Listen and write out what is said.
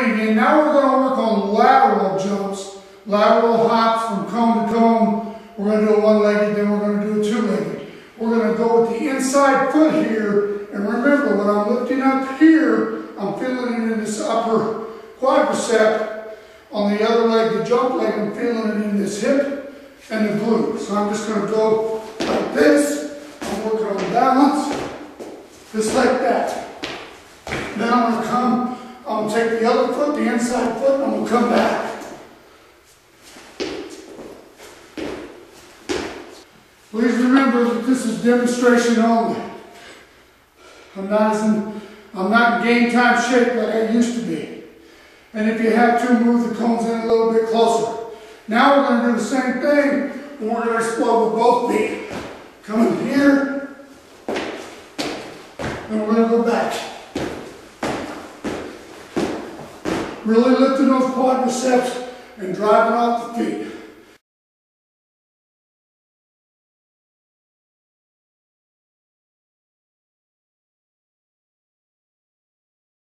doing again. Now we're going to work on lateral jumps, lateral hops from cone to cone. We're going to do a one-legged, then we're going to do a two-legged. We're going to go with the inside foot here. And remember, when I'm lifting up here, I'm feeling it in this upper quadricep. On the other leg, the jump leg, I'm feeling it in this hip and the glute. So I'm just going to go like this. I'm working on balance, just like that. Then I'm going to come, going to take the other foot, the inside foot, and I'm going to come back. Please remember that this is demonstration only. I'm not in, I'm not in game time shape like I used to be. And if you have to, move the cones in a little bit closer. Now we're going to do the same thing, and we're going to explode with both feet. Coming here, and we're going to go back. Really lifting those quadriceps and driving off the feet.